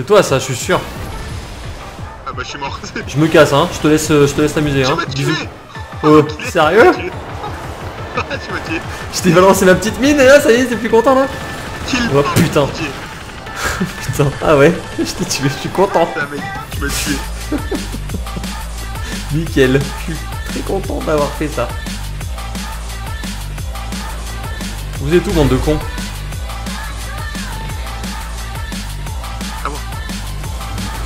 C'est toi ça, je suis sûr. Ah bah je suis mort. Je me casse, hein. Je te laisse, euh, je te laisse t'amuser, hein. Bisous. Oh, sérieux Tu m'as tué. Je t'ai balancé ma petite mine et là, ça y est, t'es plus content là Kill Oh, putain. Putain, ah ouais, je t'ai tué, je suis content. Putain, mec, tu m'as tué. Nickel, je suis très content d'avoir fait ça. Vous êtes où, bande de cons?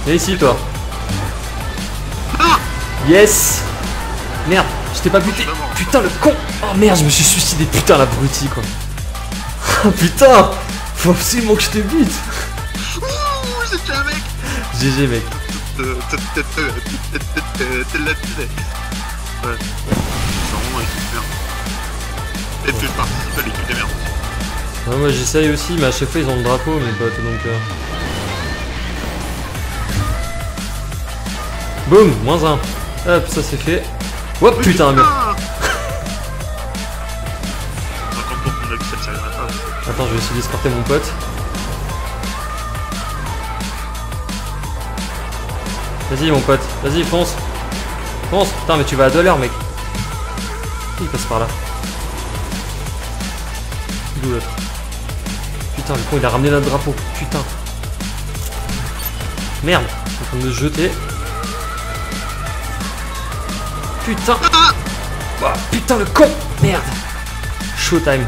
Viens ici, toi. Ah Yes Merde, je t'ai pas buté. Putain, le con Oh merde, je me suis suicidé. Putain, l'abruti, quoi. Oh putain Faut absolument que je te bute. Ouh, j'ai tué un mec GG, mec. Ouais. Et tu participes à l'équipe. Ouais, moi, j'essaye aussi, mais à chaque fois, ils ont le drapeau, mes potes, donc... euh. Boum Moins un. Hop, ça c'est fait. Hop, putain, merde. Ah. Attends, je vais essayer d'escorter mon pote. Vas-y, mon pote. Vas-y, fonce. Fonce. Putain, mais tu vas à 2 l'heure, mec. Il passe par là. D'où l'autre Putain, le con, il a ramené notre drapeau. Putain. Merde. Je suis en train de me jeter. Putain. Putain, le con. Merde. Showtime.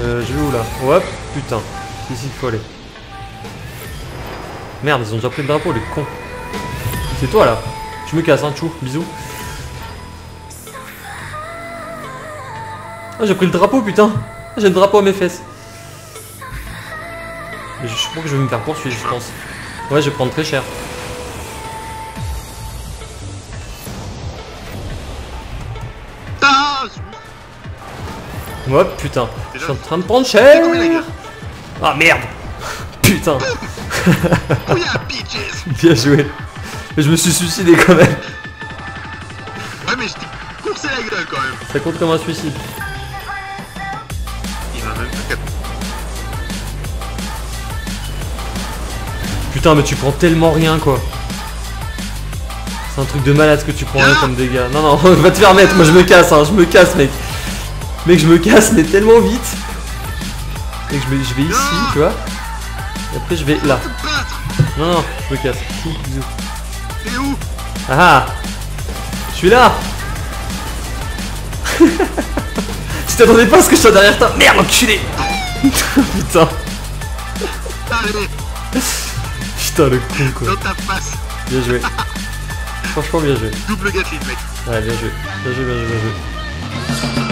Euh, je vais où là Hop, putain. Ici qu'il faut aller. Merde, ils ont déjà pris le drapeau, les cons. C'est toi là. Je me casse, hein, tchou, bisous. Ah, j'ai pris le drapeau, putain. J'ai le drapeau à mes fesses. Je crois que je vais me faire poursuivre, je pense. Ouais, je vais prendre très cher. Ah, Hop, putain. Je suis en train de prendre cher. Ah merde. Putain. Bien joué. Mais je me suis suicidé quand même. Ouais, mais je t'ai coursé la gueule quand même. Ça compte comme un suicide. Putain, mais tu prends tellement rien quoi. C'est un truc de malade ce que tu prends rien comme dégâts. Non, non, va te faire mettre. Moi je me casse, hein. Je me casse, mec. Mec, je me casse, mais tellement vite. Mec, je, me- je vais ici, tu vois. Et après, je vais là. Non, non, je me casse. Bisous. Où? Ah ah Je suis là Tu t'attendais pas à ce que je sois derrière toi Merde, enculé Putain Allez, Putain, le con quoi. dans ta face. Bien joué. Franchement, bien joué. Double Gatling, mec. Ouais, bien joué. Bien joué, bien joué, bien joué.